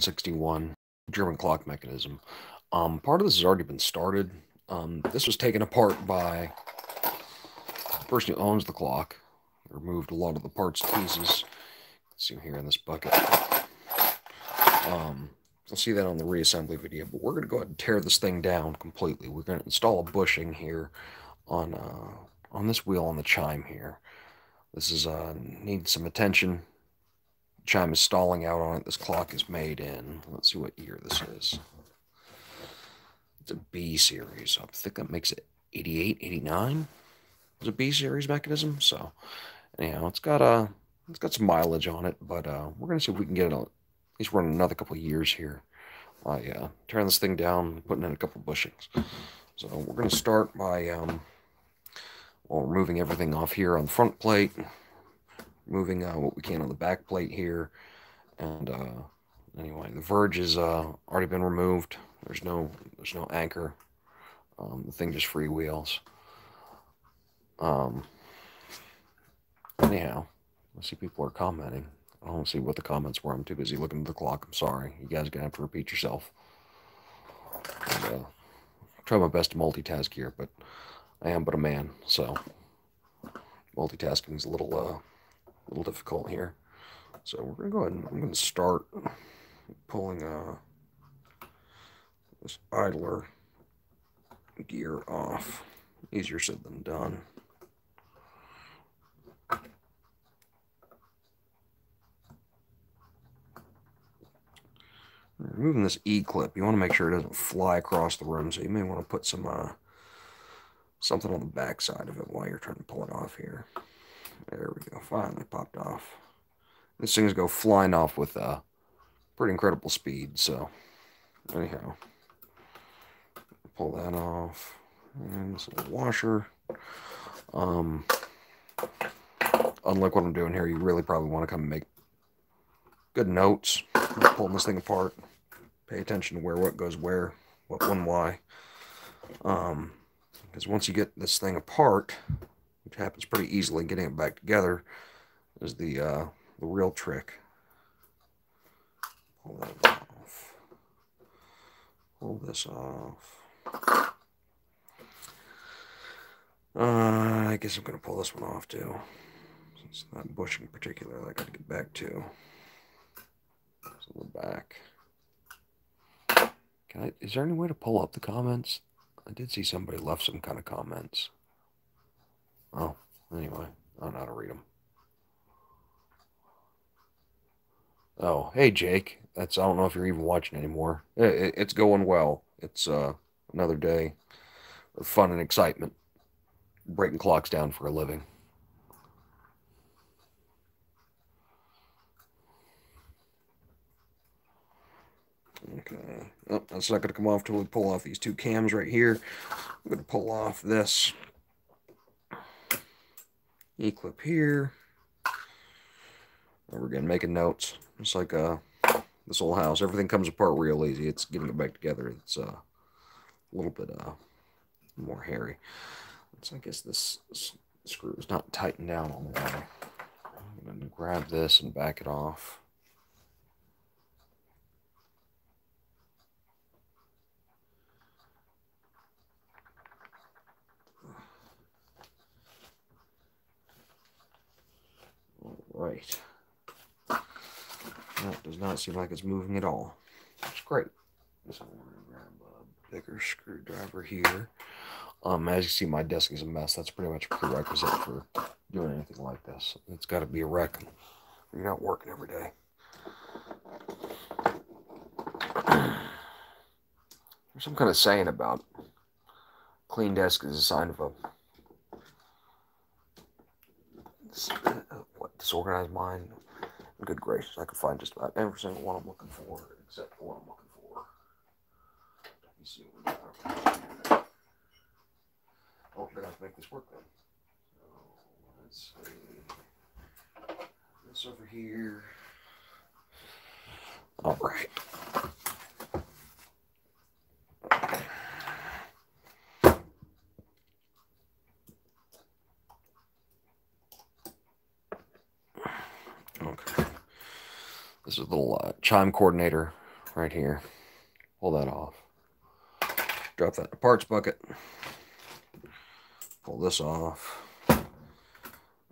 61 German clock mechanism. Um, part of this has already been started. Um, this was taken apart by the person who owns the clock. Removed a lot of the parts and pieces. see here in this bucket. Um, you'll see that on the reassembly video, but we're going to go ahead and tear this thing down completely. We're going to install a bushing here on uh, on this wheel on the chime here. This is uh, needs some attention. Chime is stalling out on it. This clock is made in, let's see what year this is. It's a B series. I think that makes it 88, 89. It's a B series mechanism. So anyhow, it's got a uh, it's got some mileage on it, but uh, we're gonna see if we can get it at least run another couple years here. By uh, tearing this thing down, putting in a couple bushings. So we're gonna start by um, well, removing everything off here on the front plate, moving uh, what we can on the back plate here, and uh, anyway, the verge has uh, already been removed. There's no there's no anchor. Um, the thing just freewheels. Um, anyhow, I see people are commenting. I don't see what the comments were. I'm too busy looking at the clock. I'm sorry. You guys are gonna have to repeat yourself. And, uh, try my best to multitask here, but I am but a man, so multitasking is a little uh, a little difficult here. So we're gonna go ahead and I'm gonna start pulling uh this idler gear off. Easier said than done. Removing this E-clip, you want to make sure it doesn't fly across the room, so you may want to put some uh, something on the back side of it while you're trying to pull it off here. There we go, finally popped off. This thing's go flying off with uh, pretty incredible speed, so anyhow. Pull that off. And this little washer. Um, unlike what I'm doing here, you really probably want to come make good notes. Pulling this thing apart. Pay attention to where what goes where, what when why. Um, because once you get this thing apart, which happens pretty easily, getting it back together is the uh, the real trick. Pull that off. Pull this off. Uh, I guess I'm going to pull this one off too. Since that bush in particular I got to get back to. So we're back. I, is there any way to pull up the comments? I did see somebody left some kind of comments. Anyway, I don't know how to read them. Oh, hey Jake. That's I don't know if you're even watching anymore. It, it's going well. It's uh another day of fun and excitement. Breaking clocks down for a living. Okay. Oh, that's not going to come off till we pull off these two cams right here. I'm going to pull off this E-clip here. We're again making notes. It's like uh, this whole house. Everything comes apart real easy. It's getting it back together. It's uh, a little bit uh, more hairy. So I guess this, this screw is not tightened down all the way. I'm going to grab this and back it off. All right. That does not seem like it's moving at all. It's great. So I'm going to grab a bigger screwdriver here. Um, as you see, my desk is a mess. That's pretty much a prerequisite for doing anything like this. It's got to be a wreck. You're not working every day. There's some kind of saying about clean desk is a sign of a disorganized mind. Good gracious, I could find just about every single one I'm looking for, except for what I'm looking for. Let me see what we got. Oh, gonna have to make this work then. So let's see. This over here. All right. Okay. This is a little uh, chime coordinator right here. Pull that off. Drop that in the parts bucket. Pull this off.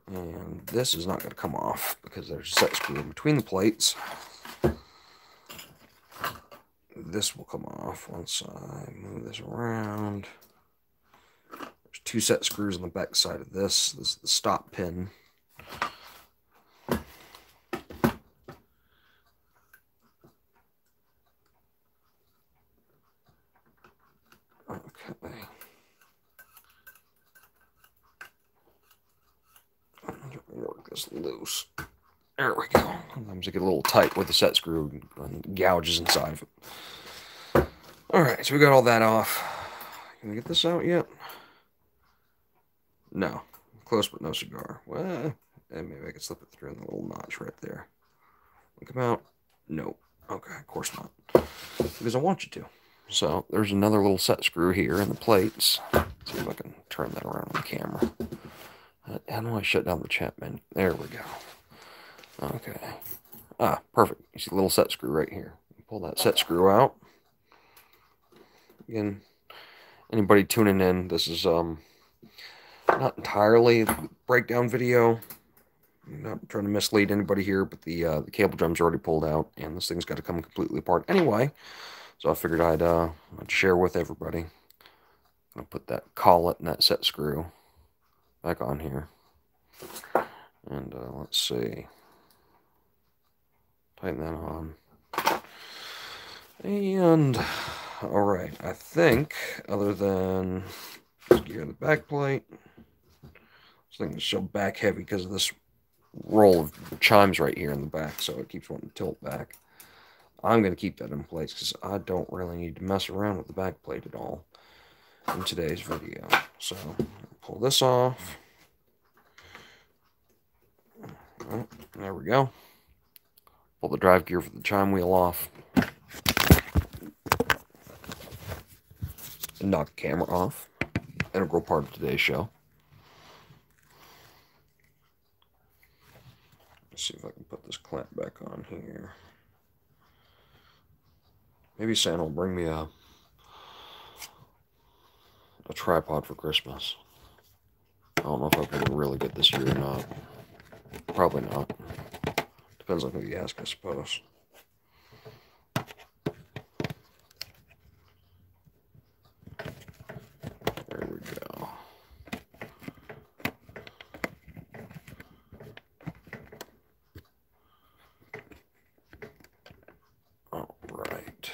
And this is not going to come off because there's a set screw in between the plates. This will come off once I move this around. There's two set screws on the back side of this. This is the stop pin. loose. There we go. It get a little tight with the set screw and gouges inside of it. Alright, so we got all that off. Can we get this out yet? No. Close but no cigar. Well, eh, maybe I could slip it through in the little notch right there. Come out. Nope. Okay, of course not. Because I want you to. So there's another little set screw here in the plates. Let's see if I can turn that around on the camera. How do I shut down the chat menu? There we go. Okay. Ah, perfect. You see a little set screw right here. Pull that set screw out. Again, anybody tuning in, this is um not entirely breakdown video. I'm not trying to mislead anybody here, but the uh, the cable drum's already pulled out, and this thing's got to come completely apart anyway. So I figured I'd uh I'd share with everybody. I'll put that collet and that set screw back on here. And uh, let's see. Tighten that on. And, all right, I think other than gear the back plate, this thing is so back heavy because of this roll of chimes right here in the back, so it keeps wanting to tilt back. I'm going to keep that in place because I don't really need to mess around with the back plate at all in today's video. So, pull this off. Oh, there we go. Pull the drive gear for the chime wheel off. And knock the camera off. Integral part of today's show. Let's see if I can put this clamp back on here. Maybe Santa will bring me a a tripod for Christmas. I don't know if able to really get this year or not. Probably not. Depends on who you ask, I suppose. There we go. All right.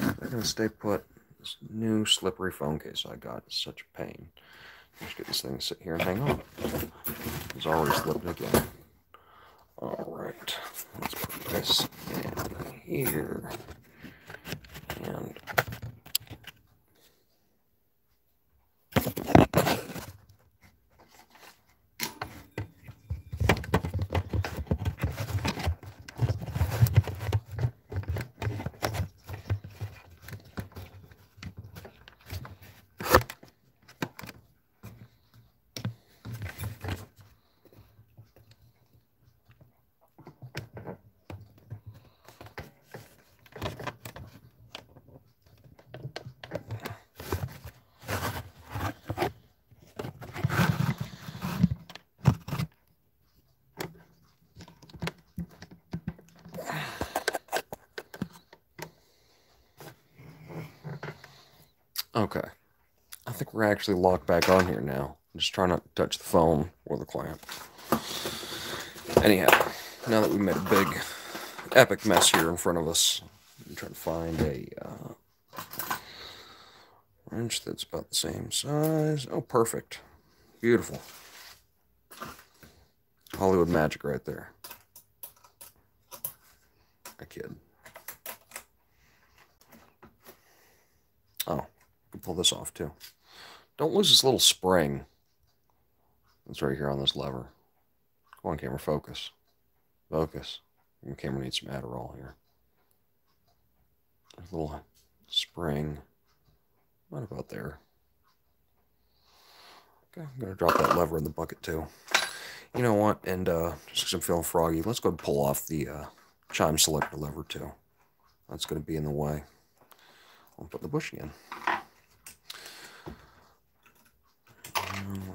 I'm going to stay put. This new slippery phone case I got is such a pain. Just get this thing to sit here and hang on. It's already slipping again. All right, let's put this here. And Okay. I think we're actually locked back on here now. I'm just trying not to touch the phone or the clamp. Anyhow, now that we made a big, epic mess here in front of us, I'm trying to find a uh, wrench that's about the same size. Oh, perfect. Beautiful. Hollywood magic right there. I kid. Oh, can pull this off too. Don't lose this little spring. It's right here on this lever. Come on, camera, focus. Focus. The camera needs some Adderall here. a little spring. Right about there. Okay, I'm going to drop that lever in the bucket too. You know what? And uh, just because I'm feeling froggy, let's go and pull off the uh, chime selector lever too. That's going to be in the way. I'll put the bushing in.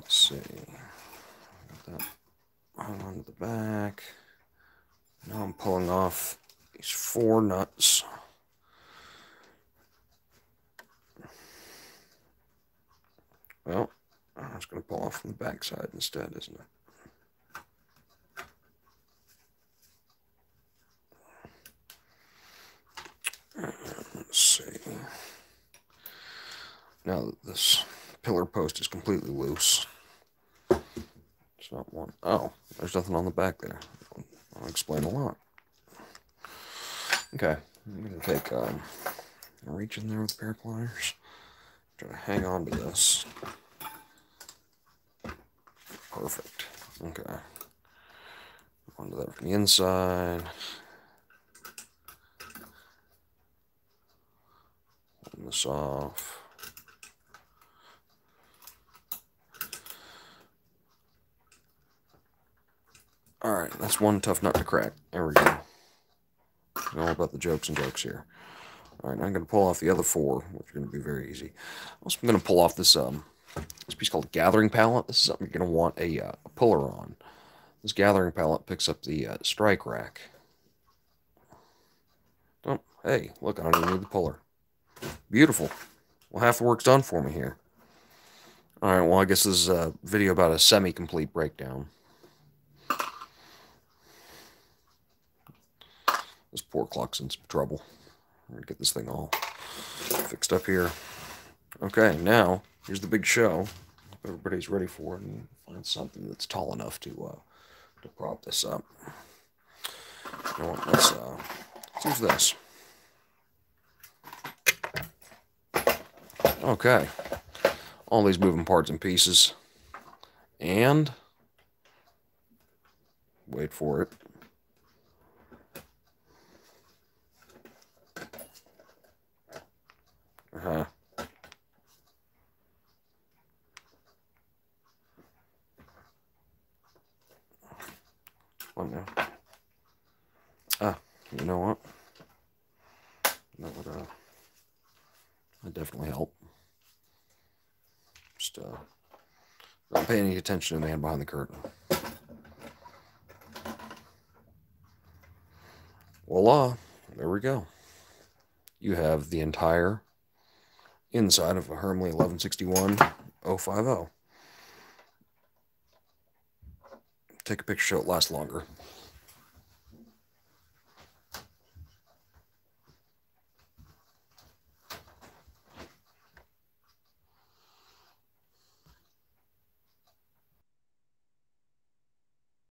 Let's see. Got that hung onto the back. Now I'm pulling off these four nuts. Well, I'm just going to pull off from the back side instead, isn't it? Let's see. Now that this pillar post is completely loose. Oh, there's nothing on the back there. I'll explain a lot. Okay, I'm to take um, reach in there with a pair of pliers. Try to hang on to this. Perfect. Okay. Onto that from the inside. Pull this off. All right, that's one tough nut to crack. There we go. All about the jokes and jokes here. All right, I'm going to pull off the other four, which are going to be very easy. Also, I'm going to pull off this um this piece called gathering pallet. This is something you're going to want a, uh, a puller on. This gathering pallet picks up the uh, strike rack. Oh, hey, look, I don't even need the puller. Beautiful. Well, half the work's done for me here. All right, well, I guess this is a video about a semi-complete breakdown. This poor clock's in some trouble. I'm to get this thing all fixed up here. Okay, now, here's the big show. Everybody's ready for it and find something that's tall enough to uh, to prop this up. You know what, let's, uh, let's use this. Okay. All these moving parts and pieces. And wait for it. Uh-huh. One now. Ah, you know what? That would uh that definitely help. Just uh not pay any attention to the man behind the curtain. Voila, there we go. You have the entire inside of a Hermle 1161 050. Take a picture so it lasts longer.